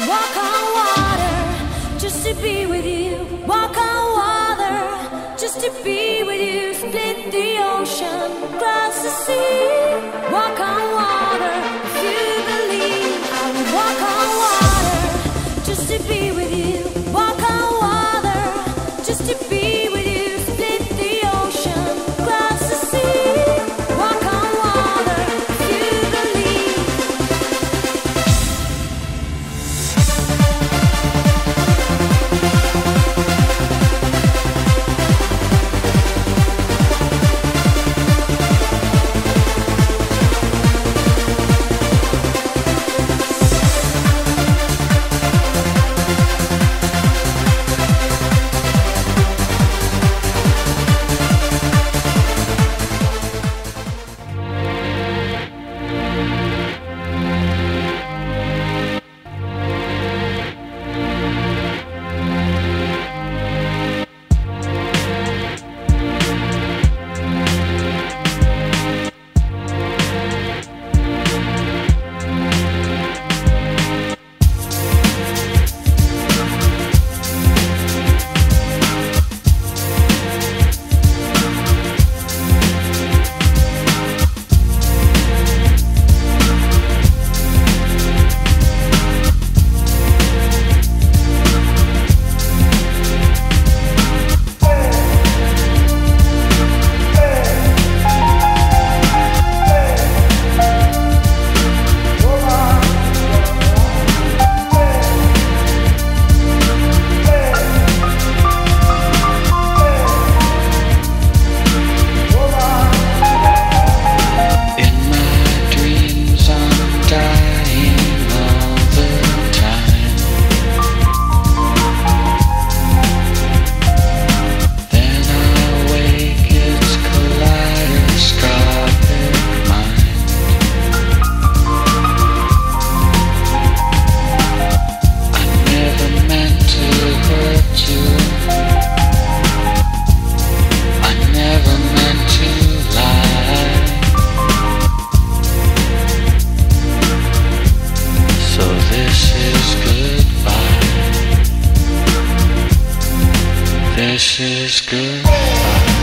walk on water just to be with you. Walk on water just to be with you. Split the ocean, cross the sea. Walk on water. good.